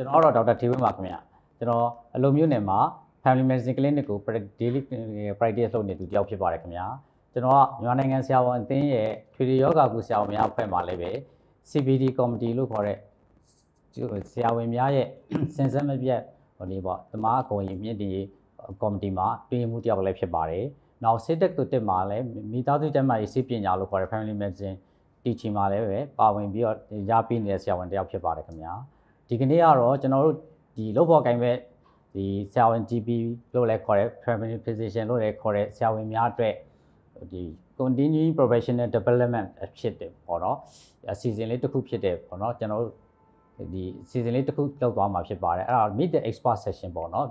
ကျွန်တော်ကတော့ဒေါက်တာထေဝင်းပါခင်ဗျာကျွန်တော်အလုံမျိုးနယ်မှာ Family Medicine Clinic ကို daily practice လုပ်နေသူတယောက်ဖြစ်ပါတယ်ခင်ဗျာကျွန်တော်ကမြန်မာနိုင်ငံဆရာဝန်အသင်းရဲ့ထွေထွေယောဂကုဆရာဝန်များအဖွဲ့မှာလည်းပဲ CBD committee လို့ခေါ်တဲ့ဆရာဝန်များရဲ့စင်စက်မပြတ်ဟိုဒီပေါ့ဓမ္မအကုန်ရင်မြင့်တင်ရေးကော်မတီမှာတွင်မှုတယောက်လည်းဖြစ်ပါတယ်။နောက်စစ်တက်တူတက်မှာလည်းမိသားစုကျန်းမာရေးစိပညာလို့ခေါ်တဲ့ Family Medicine teaching မှာလည်းပဲပါဝင်ပြီးတော့ရပေးနေတဲ့ဆရာဝန်တယောက်ဖြစ်ပါတယ်ခင်ဗျာ ဒီကနေ့ကတော့ကျွန်တော်တို့ဒီလုပ်ဖို့ကိုင်းပဲဒီဆရာဝန် GP လို့လည်းခေါ်တဲ့ family physician လို့လည်းခေါ်တဲ့ဆရာဝန်များအတွက်ဒီ continuing professional development ဖြစ်တယ်ပေါ့နော်အစီအစဉ်လေးတစ်ခုဖြစ်တယ်ပေါ့နော်ကျွန်တော်တို့ဒီအစီအစဉ်လေးတစ်ခုလောက်သွားမှာဖြစ်ပါတယ်အဲ့ဒါ meet the expert session ပေါ့နော်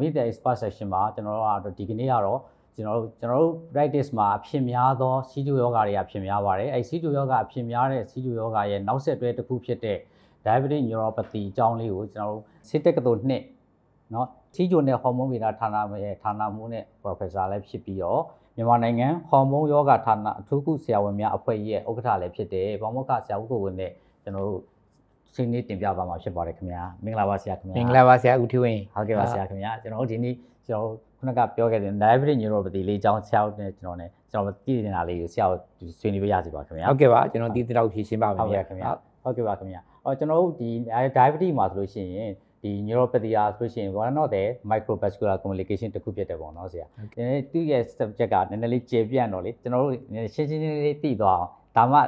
meet the expert session မှာကျွန်တော်တို့ကဒီကနေ့ကတော့ကျွန်တော်တို့ကျွန်တော်တို့ practice မှာအဖြစ်များသောစီးကျူယောဂတွေကဖြစ်များပါတယ်အဲစီးကျူယောဂအဖြစ်များတဲ့စီးကျူယောဂရဲ့နောက်ဆက်တွဲတစ်ခုဖြစ်တဲ့ diabetic neuropathy အကြောင်းလေးကိုကျွန်တော်တို့စစ်တက်ကတော်နှစ်เนาะစီးကျူနဲ့ဟော်မုန်းဗေဒဌာနရဲ့ဌာနမှူးနဲ့ professor လည်းဖြစ်ပြီးတော့မြန်မာနိုင်ငံဟော်မုန်းယောဂဌာနအထူးကုဆရာဝန်များအဖွဲ့ရဲ့ဥက္ကဋ္ဌလည်းဖြစ်တယ်ဘောမကဆရာဦးကိုဝင်နဲ့ကျွန်တော်တို့ဆွေးနွေးတင်ပြပါမှာဖြစ်ပါတယ်ခင်ဗျာမင်္ဂလာပါဆရာခင်ဗျာမင်္ဂလာပါဆရာဦးထူးဝင်းဟုတ်ကဲ့ပါဆရာခင်ဗျာကျွန်တော်တို့ဒီနေ့ကျွန်တော်ခုနကပြောခဲ့တဲ့ diabetic neuropathy လေးအကြောင်းဆရာနဲ့ကျွန်တော်နဲ့ကျွန်တော်သိနေတာလေးကိုဆရာကိုဆွေးနွေးပြရစီပါခင်ဗျာဟုတ်ကဲ့ပါကျွန်တော်ဒီတောက်ဖြည့်ရှင်းပါမယ်ဟုတ်ကဲ့ခင်ဗျာဟုတ်ကဲ့ပါခင်ဗျာ အော်ကျွန်တော်တို့ဒီ diabetes မှာဆိုလို့ရှိရင်ဒီ neuropathy အားဆိုလို့ရှိရင် one of the microvascular complication တစ်ခုဖြစ်တယ်ပေါ့နော်ဆရာဒီနေ့သူ့ရဲ့ subject ကနည်းနည်းလေးကျေပြန့်တော့လေကျွန်တော်တို့ရှင်းရှင်းလေးလေးသိသွားအောင်ဒါမှ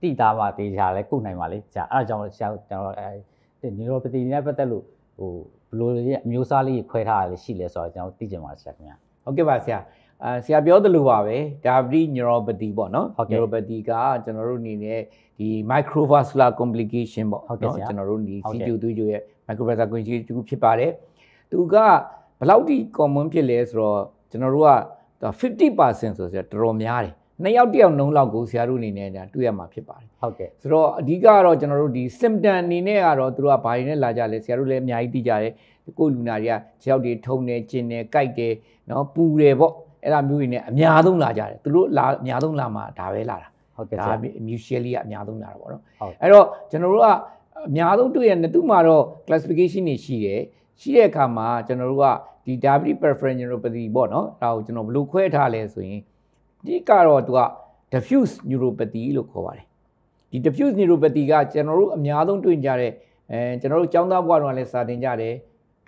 သိသားမှသိချာလဲကုနိုင်ပါလေဆရာအဲ့ဒါကြောင့်ဆရာကျွန်တော်အဲ neuropathy နဲ့ပတ်သက်လို့ဟိုဘယ်လိုလေးအမျိုးအစားလေးခွဲထားရလဲရှိလဲဆိုတော့ကျွန်တော်သိချင်ပါတယ်ဆရာခင်ဗျာဟုတ်ကဲ့ပါဆရာ အာဆရာပြောသလိုပါပဲ diabetes neuropathy ပေါ့နော် neuropathy ကကျွန်တော်တို့အနေနဲ့ဒီ microvascular complication ပေါ့နော်ကျွန်တော်တို့ဒီစီဂျူသွေးကြိုရဲ့ microvascular complication ဖြစ်ပါတယ်သူကဘယ်လောက်ထိ common ဖြစ်လဲဆိုတော့ကျွန်တော်တို့က50%ဆိုဆိုတော့တော်တော်များတယ်နှစ်ယောက်တစ်ယောက်နှုံးလောက်ကိုဆရာတို့အနေနဲ့ဒါတွေ့ရမှာဖြစ်ပါတယ်ဟုတ်ကဲ့ဆိုတော့အဓိကတော့ကျွန်တော်တို့ဒီ symptom အနေနဲ့ကတော့သူတို့ကဘာတွေနဲ့လာကြလဲဆရာတို့လည်းအများကြီးသိကြတယ်ကိုလူနာတွေကခြေောက်တွေထုံနေကျင်နေကြိုက်တယ်နော်ပူတယ်ပေါ့ အဲ့ဒါမျိုးတွေနဲ့အများဆုံးလာကြတယ်သူတို့လာအများဆုံးလာမှာဒါပဲလာတာဟုတ်ကဲ့ဒါ mutually ကအများဆုံးလာတာပေါ့နော်အဲ့တော့ကျွန်တော်တို့ကအများဆုံးတွေ့ရတဲ့သူမှာတော့ classification တွေရှိတယ်ရှိတဲ့အခါမှာကျွန်တော်တို့ကဒီ diabetes preferential neuropathy ပေါ့နော်ဒါကိုကျွန်တော်ဘယ်လိုခွဲထားလဲဆိုရင်ဒီကတော့သူက diffuse neuropathy လို့ခေါ်ပါတယ်ဒီ diffuse neuropathy ကကျွန်တော်တို့အများဆုံးတွေ့ကြတဲ့အဲကျွန်တော်တို့ចောင်းသားဘွားတော်လည်းစာတင်ကြတယ်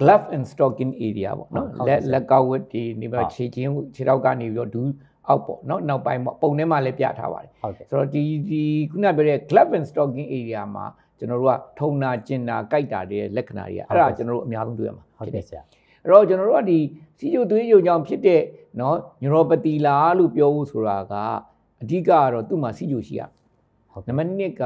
glove and stocking area ပေါ့နော်လက်လက်ကောက်ဝတ်ဒီနေပါခြေချင်းခြေထောက်ကနေပြီးတော့ဒူးအောက်ပေါ့နော်နောက်ပိုင်းပေါ့ပုံထဲမှာလည်းပြထားပါတယ်ဟုတ်ကဲ့ဆိုတော့ဒီဒီခုနပြောတဲ့ glove and stocking area မှာကျွန်တော်တို့ကထုံနာကျင်နာကြိုက်တာတွေလက္ခဏာတွေအဲ့ဒါကျွန်တော်တို့အများဆုံးတွေ့ရမှာဟုတ်ကဲ့ဆရာအဲ့တော့ကျွန်တော်တို့ကဒီစီးကျုပ်သွေးကျုပ်ကြောင့်ဖြစ်တဲ့နော်ညူရိုပတီလာလို့ပြောဖို့ဆိုတာကအဓိကကတော့သူ့မှာစီးကျုပ်ရှိရဟုတ်နံပါတ်1က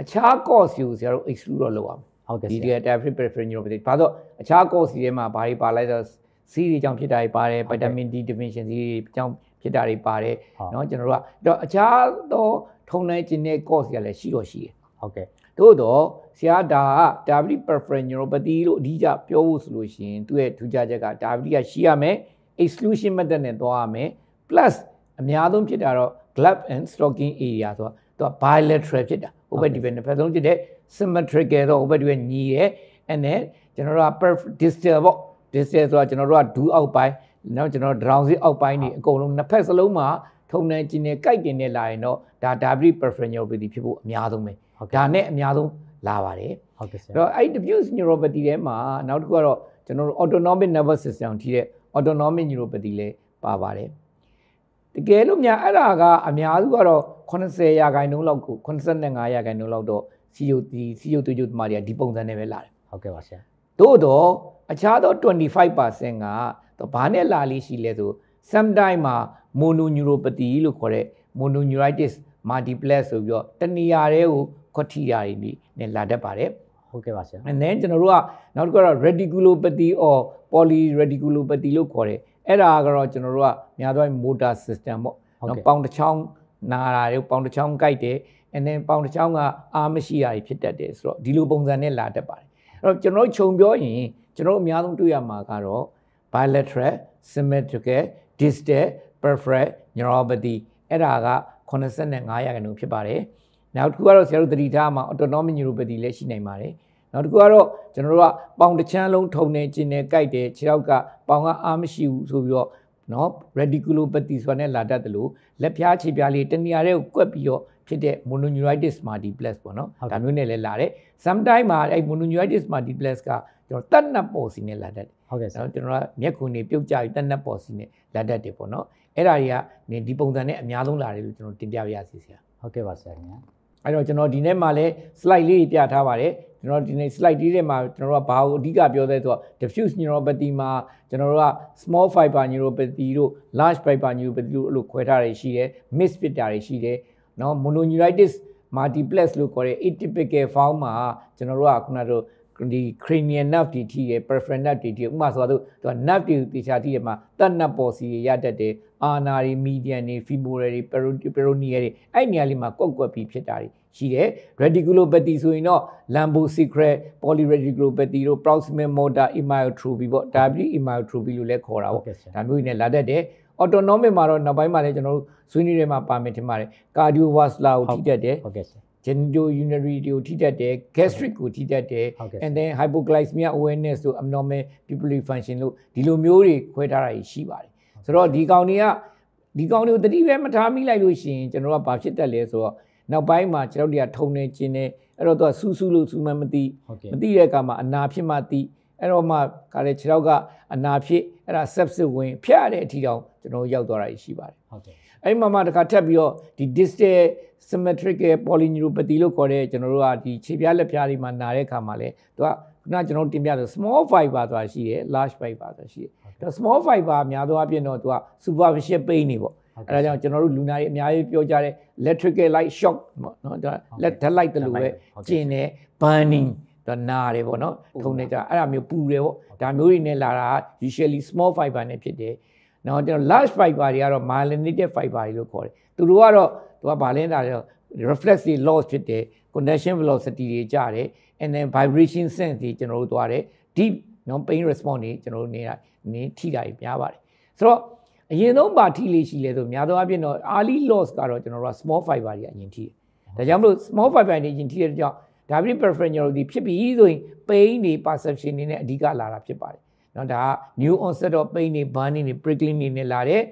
အခြား cause ကိုဆရာတို့ exclude တော့လုပ်အောင် ဟုတ်ကဲ့ဒီဒီ diaphragm peripheral neuropathy ဘာလို့အခြား cause တွေမှာဘာတွေပါလိုက်တော့စီးတွေကြောင့်ဖြစ်တာတွေပါတယ် vitamin D deficiency တွေကြောင့်ဖြစ်တာတွေပါတယ်เนาะကျွန်တော်တို့ကအဲ့တော့အခြားသောထုံနိုင်ခြင်းတဲ့ cause တွေလည်းရှိတော့ရှိတယ်ဟုတ်ကဲ့သို့တော့ဆရာဒါက diabetes peripheral neuropathy လို့အဓိကပြောဖို့ဆိုလို့ရှိရင်သူ့ရဲ့ထူးခြားချက်က diabetes ကရှိရမယ် exclusion method နဲ့သွားရမယ် plus အများဆုံးဖြစ်တာတော့ glove and stocking area ဆိုတော့သူက bilateral ဖြစ်တာဟိုဘက်ဒီဘက်နှစ်ဖက်ဆုံးဖြစ်တဲ့ symmetrical တော့ဟိုဘက်ဒီဘက်ညီတယ် and then ကျွန်တော်တို့က distal ပေါ့ distal ဆိုတာကျွန်တော်တို့ကဒူးအောက်ပိုင်းနောက်ကျွန်တော် drown စီအောက်ပိုင်းနေအကုန်လုံးနှစ်ဖက်စလုံးမှာထုံနေကျင်နေကြိုက်တင်နေလာရင်တော့ဒါ diabetes peripheral neuropathy ဖြစ်ဖို့အများဆုံးပဲဒါနဲ့အများဆုံးလာပါတယ်ဟုတ်ကဲ့ဆရာအဲ့တော့အဲ့ diffuse neuropathy ထဲမှာနောက်တစ်ခုကတော့ကျွန်တော်တို့ autonomic nervous system ထိတဲ့ autonomic neuropathy လည်းပါပါတယ်တကယ်လို့များအဲ့ဒါကအများစုကတော့80ရာခိုင်နှုန်းလောက်ကို85ရာခိုင်နှုန်းလောက်တော့ CO2 CO2 ကျုပ်တမတွေကဒီပုံစံနဲ့ပဲလာတယ်ဟုတ်ကဲ့ပါဆရာသို့တော့အခြားသော25%ကတော့ဘာနဲ့လာလိရှိလဲဆို sometime မှာ mononeuropathy လို့ခေါ်တဲ့ mononeuritis multiplex ဆိုပြီးတော့တဏှာတွေကိုခွက်ထိတာတွေနဲ့လာတတ်ပါတယ်ဟုတ်ကဲ့ပါဆရာ and then ကျွန်တော်တို့ကနောက်တစ်ခုကတော့ reticulopathy or polyreticulopathy လို့ခေါ်တယ်အဲ့ဒါကတော့ကျွန်တော်တို့ကများသော motor system ပေါ့နော်ပေါင်တစ်ချောင်းနာတာတွေပေါင်တစ်ချောင်းကြိုက်တယ် and then ပေါင်တစ်ချောင်းကအားမရှိတာတွေဖြစ်တတ်တယ်ဆိုတော့ဒီလိုပုံစံနဲ့လာတတ်ပါတယ်အဲ့တော့ကျွန်တော်တို့ခြုံပြောရင်ကျွန်တော်တို့အများဆုံးတွေ့ရမှာကတော့ bilateral symmetrical distal peripheral neuropathy အဲ့ဒါက85ရာခိုင်နှုန်းဖြစ်ပါတယ်နောက်တစ်ခုကတော့ဆရာတို့သတိထားမှာ autonomic neuropathy လည်းရှိနိုင်ပါတယ်နောက်တစ်ခုကတော့ကျွန်တော်တို့ကပေါင်တစ်ချမ်းလုံးထုံနေကျင်နေကြိုက်တယ်ခြေထောက်ကပေါင်ကအားမရှိဘူးဆိုပြီးတော့နော် radiculopathy ဆိုတာနဲ့လာတတ်တယ်လို့လက်ဖြားခြေပြားလေးတနေရာတဲ့ကိုကွက်ပြီးတော့ ဖြစ်တဲ့ mononeuritis multiplex ပေါ့နော်ဒါမျိုးနဲ့လည်းလာတယ် sometime မှာအဲ့ mononeuritis multiplex ကကျွန်တော်တက်နပ်ပေါ်စီနဲ့လာတတ်တယ်ဟုတ်ကဲ့ဆရာနော်ကျွန်တော်ကမျက်ခုန်တွေပြုတ်ကြပြီးတက်နပ်ပေါ်စီနဲ့လာတတ်တယ်ပေါ့နော်အဲ့ဒါတွေကနေဒီပုံစံနဲ့အများဆုံးလာတယ်လို့ကျွန်တော်တင်ပြပါရစေဆရာဟုတ်ကဲ့ပါဆရာခင်ဗျာအဲ့တော့ကျွန်တော်ဒီနေ့မှလည်း slide လေးပြထားပါတယ်ကျွန်တော်ဒီနေ့ slide လေးထဲမှာကျွန်တော်တို့ကဘာကိုအဓိကပြောသေးဆိုတော့ diffuse neuropathy မှာကျွန်တော်တို့က small fiber neuropathy တို့ large fiber neuropathy တို့အဲ့လိုခွဲထားရရှိတယ် mix ဖြစ်တာတွေရှိတယ် နော် mononeuritis multiplex လို့ခေါ်တဲ့ atypical form မှာကျွန်တော်တို့ကခုနကဒီ cranial nerve တွေထိတယ် peripheral nerve တွေထိတယ်ဥပမာဆိုတော့သူက nerve တွေတေချာထိတယ်မှာတက်နပ်ပေါ်စီရတတ်တယ်အာနာတွေ median တွေ femoral တွေ peroneal တွေအဲ့နေရာလေးမှာကွက်ကွက်ပြီးဖြစ်တာတွေရှိတယ် radiculopathy ဆိုရင်တော့ lumbosacral polyradiculopathy တို့ proximal motor amyotrophy ပေါ့ diabetic amyotrophy လို့လည်းခေါ်တာဟုပေါ့တ်ကဲ့ဆရာဒါမျိုးတွေနဲ့လာတတ်တယ် autonomic မှာတော့နောက်ပိုင်းမှာလည်းကျွန်တော်တို့ဆွေးနွေးထဲမှာပါမယ်ထင်ပါတယ် cardiovascular ကိုထိတတ်တယ်ဟုတ်ကဲ့ဆရာ genitourinary ကိုထိတတ်တယ် gastric ကိုထိတတ်တယ်ဟုတ်ကဲ့ and then hypoglycemia awareness တို့ abnormal pupillary function လို့ဒီလိုမျိုးတွေခွဲထားတာရှိပါတယ်ဆိုတော့ဒီကောင်တွေကဒီကောင်တွေကိုတတိပဲမထားမိလိုက်လို့ရှိရင်ကျွန်တော်တို့ကဘာဖြစ်တတ်လဲဆိုတော့နောက်ပိုင်းမှာကျွန်တော်တို့တွေကထုံနေကျင်နေအဲ့တော့သူကဆူးဆူးလို့ဆူးမှမသိဟုတ်ကဲ့မသိတဲ့အခါမှာအနာဖြစ်မှသိအဲ့တော့မှခါလေခြေထောက်ကအနာဖြစ် အဲ့ဒါ sepsis ဝင်ဖျက်ရတဲ့အထိတောင်ကျွန်တော်တို့ရောက်သွားတာရှိပါတယ်ဟုတ်ကဲ့အဲ့မှာမှတစ်ခါထပ်ပြီးတော့ဒီ distal symmetrical polyneuropathy လို့ခေါ်တဲ့ကျွန်တော်တို့ကဒီခြေပြားလက်ပြားတွေမှာနာတဲ့အခါမှာလဲသူကခုနကျွန်တော်တင်ပြတယ် small fiber ဆိုတာရှိတယ် large fiber ဆိုတာရှိတယ်ဒါ small fiber များသောအားဖြင့်တော့သူက superficial pain တွေပေါ့အဲ့ဒါကြောင့်ကျွန်တော်တို့လူနာတွေအများကြီးပြောကြတဲ့ electrical light shock ပေါ့နော်ဒါလက်ဓာတ်လိုက်တယ်လို့ပဲကျင်တယ် burning ဒါနာတယ်ပေါ့နော်ထုံနေကြအဲ့ဒါမျိုးပူတယ်ပေါ့ဒါမျိုးတွေနဲ့လာတာ usually small fiber နဲ့ဖြစ်တယ်နော်ကျွန်တော် large fiber တွေကတော့ myelinated fiber တွေလို့ခေါ်တယ်သူတို့ကတော့သူကဗာလဲတာတော့ reflex တွေ loss ဖြစ်တယ် conduction velocity တွေကျတယ် and then vibration sense တွေကျွန်တော်တို့သွားတယ် deep နော် pain response တွေကျွန်တော်တို့နေတာနေထိတာတွေများပါတယ်ဆိုတော့အရင်ဆုံးပါထိလေးရှိလဲဆိုများသောအားဖြင့်တော့ early loss ကတော့ကျွန်တော်တို့က small fiber တွေအရင်ထိတယ်ဒါကြောင့်မလို့ small fiber တွေအရင်ထိတဲ့ကြောင့် diabetic peripheral neuropathy ဖြစ်ပြီးဆိုရင် pain တွေ perception တွေနဲ့အဓိကလာတာဖြစ်ပါတယ်နော်ဒါက new onset of pain တွေ burning တွေ prickling တွေနဲ့လာတယ်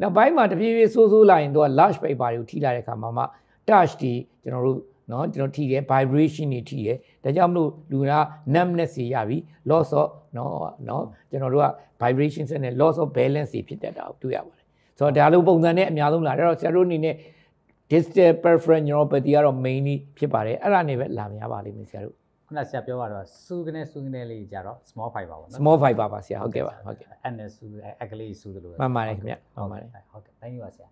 နောက်ပိုင်းမှာတဖြည်းဖြည်းဆိုးဆိုးလာရင်တော့ large fiber တွေကိုထိလာတဲ့အခါမှာမှ touch တွေကျွန်တော်တို့နော်ကျွန်တော်ထိတယ် vibration တွေထိတယ်ဒါကြောင့်မလို့လူက numbness တွေရပြီ loss of နော်နော်ကျွန်တော်တို့က vibration ဆက်နဲ့ loss of balance တွေဖြစ်တတ်တာကိုတွေ့ရပါတယ်ဆိုတော့ဒါလိုပုံစံနဲ့အများဆုံးလာတယ်အဲ့တော့ဆရာတို့အနေနဲ့ distal peripheral neuropathy ကတော့ mainly ဖြစ်ပါတယ်အဲ့ဒါနဲ့ပဲလာများပါလိမ့်မယ်ဆရာတို့ခုနဆရာပြောရတော့စူးကနေစူးကနေလေးကြတော့ small fiber ပေါ့နော် small fiber ပါဆရာဟုတ်ကဲ့ပါဟုတ်ကဲ့အဲ့နဲ့စူးအက်ကလေးစူးတယ်လို့မှန်ပါတယ်ခင်ဗျမှန်ပါတယ်ဟုတ်ကဲ့ thank you ပါဆရာ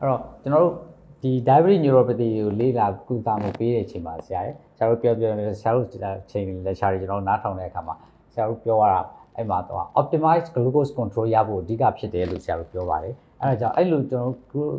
အဲ့တော့ကျွန်တော်တို့ဒီ diabetic neuropathy ကိုလေ့လာကုသမှုပေးတဲ့အချိန်မှာဆရာရဆရာတို့ပြောပြောနေဆရာတို့ချိန်လက်ချာတွေကျွန်တော်နားထောင်တဲ့အခါမှာဆရာတို့ပြောရတာအဲ့မှာတော့ optimize glucose control ရဖို့အဓိကဖြစ်တယ်လို့ဆရာတို့ပြောပါတယ် အဲ့ဒါကြောင့်အဲ့လိုကျွန်တော်တို့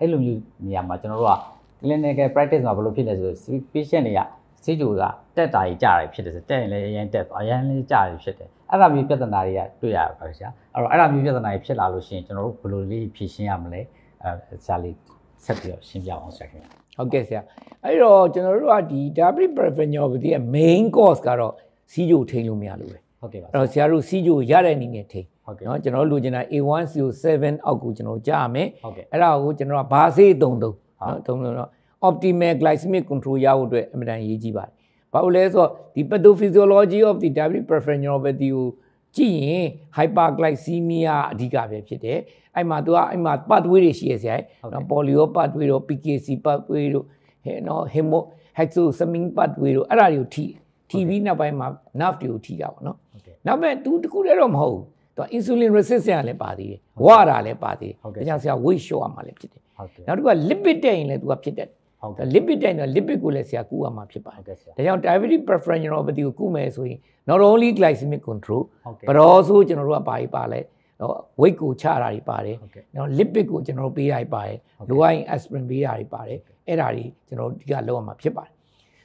အဲ့လိုမျိုးနေရာမှာကျွန်တော်တို့က clinical practice မှာဘယ်လိုဖြစ်လဲဆိုတော့ patient တွေကဆေးကြိုကတက်တာကြီးကြားတယ်ဖြစ်တယ်ဆိုတက်ရင်လည်းအရင်တက်အရင်လည်းကြားတယ်ဖြစ်တယ်အဲ့ဒါမျိုးပြဿနာတွေကတွေ့ရပါဆရာအဲ့တော့အဲ့ဒါမျိုးပြဿနာတွေဖြစ်လာလို့ရှိရင်ကျွန်တော်တို့ဘယ်လိုလေးဖြေရှင်းရမလဲအဲဆရာလေးဆက်ပြီးတော့ရှင်းပြအောင်ဆရာခင်ဗျာဟုတ်ကဲ့ဆရာအဲ့တော့ကျွန်တော်တို့ကဒီ diabetic peripheral neuropathy ရဲ့ main cause ကတော့စီးကြိုထိန်းလို့မရလို့ပဲဟုတ်ကဲ့ပါအဲ့တော့ဆရာတို့စီးကြိုရတဲ့အနေနဲ့ထိန်း ဟုတ်ကဲ့ เนาะကျွန်တော်တို့လိုချင်တာ A1CO7 အောက်ကိုကျွန်တော်ကြားရမယ် ဟုတ်ကဲ့ အဲ့ဒါကိုကျွန်တော်ကဘာဆေးတုံတုံ ဟုတ် เนาะတုံတုံတော့ optimal glycemic control ရဖို့အတွက်အမှန်တန်အရေးကြီးပါတယ်ဘာလို့လဲဆိုတော့ဒီ pathophysiology of the diabetic peripheral neuropathy ကိုကြည့်ရင် hyperglycemia အဓိကပဲဖြစ်တယ်အဲ့မှာသူကအဲ့မှာ pathway တွေရှိရဆရာနော် polio pathway တို့ PKC pathway တို့ဟဲ့နော် hemo hexosamine pathway တို့အဲ့ဒါတွေကိုထိထိပြီးနောက်ပိုင်းမှာ nerve တွေကိုထိတာပေါ့နော် ဟုတ်ကဲ့ နောက်မဲ့သူတခုတည်းတော့မဟုတ်ဘူး သူက insulin resistant လည်းပါသေးတယ်ဝါတာလည်းပါသေးတယ်ဟုတ်ကဲ့ဒါကြောင့်ဆရာ weight လျှော့ရမှာလည်းဖြစ်တယ်ဟုတ်ကဲ့နောက်တစ်ခုက lipid တက်ရင်လည်းသူကဖြစ်တယ်ဟုတ်ဒါကဲ့ lipid တက်ရင်တော့ lipid ကိုလည်းဆရာကူရမှာဖြစ်ပါတဟုယ်တ်ကဲ့ဆရာဒါကြောင့် diabetic peripheral neuropathy ကိုကုမယ်ဆိုရင် not only glycemic control ဟုတ်ကဲ့ but also ကျွန်တော်တို့ကဘာကြီးပါလဲနော် weight ကိုချတာတွေပါတယ်ဟုတ်ကဲ့နော် lipid ကိုကျွန်တော်တို့ပေးတာတွေပါတယ်ဟုတ်ကဲ့လိုအပ်ရင် aspirin ပေးတာတွေပါတယ်အဲ့ဒါတွေကျွန်တော်တို့ဒီကလောက်ရမှာဖြစ်ပါတယ်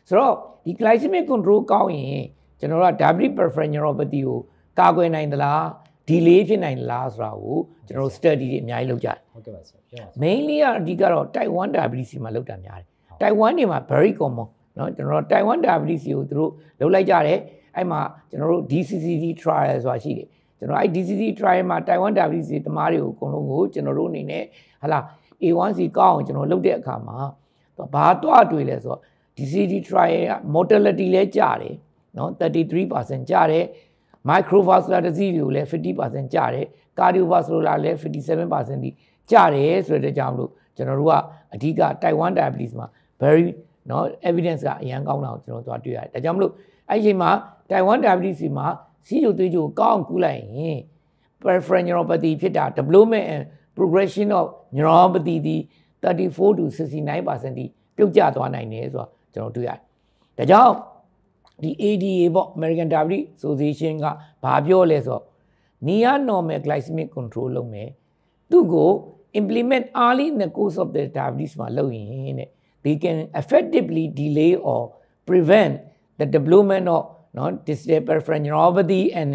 ဆိုတော့ဒီ glycemic control ကောင်းရင်ကျွန်တော်တို့က diabetic peripheral neuropathy ကိုကာကွယ်နိုင်သလား delay ဖြစ်နိုင်သလားဆိုတာကိုကျွန်တော်တို့ study တွေအများကြီးလုပ်ကြတယ် ဟုတ်ကဲ့ပါဆရာပြောပါ mainly ကအဓိကတော့ type 1 diabetes မှာလောက်တာများတယ် type 1တွေမှာ very common เนาะကျွန်တော်တိုင်ဝမ် diabetes ကိုသူတို့လုပ်လိုက်ကြတယ်အဲ့မှာကျွန်တော်တို့ DCCD trial ဆိုတာရှိတယ်ကျွန်တော်အဲ့ DCCD trial မှာတိုင်ဝမ် diabetes တွေတမားတွေကိုအကုန်လုံးကိုကျွန်တော်တို့အနေနဲ့ဟာလာ A1C ကောင်းအောင်ကျွန်တော်လုပ်တဲ့အခါမှာဘာတော့တွေ့လဲဆိုတော့ DCD trial က mortality လဲကျတယ်နော်33%ကျတယ် microvascular disease တွေကိုလည်း50%ကျတယ် cardiovascular လည်း57%ဒီကျတယ်ဆိုတဲ့ကြောင့်လို့ကျွန်တော်တို့ကအဓိက type 1 diabetes မှာ very နော် evidence ကအရန်ကောင်းတာကိုကျွန်တော်တို့တွေ့ရတယ်ဒါကြောင့်မလို့အဲ့ဒီအချိန်မှာ type 1 diabetes မှာစီးကျိုသွေးကျိုကောင်းကူးလိုက်ရင် peripheral neuropathy ဖြစ်တာ development and progression of neuropathy ဒီ34 to 69%ဒီပြုတ်ကျသွားနိုင်တယ်ဆိုတော့ကျွန်တော်တွေ့ရတယ်ဒါကြောင့် ဒီ ADA ပေါ့ American Diabetes Association ကဘာပြောလဲဆိုတော့ near normal glycemic control လုပ်မယ်သူ့ကို implement early in the course of the diabetes မှာလုပ်ရင်တဲ့ they can effectively delay or prevent the development of non distal peripheral neuropathy and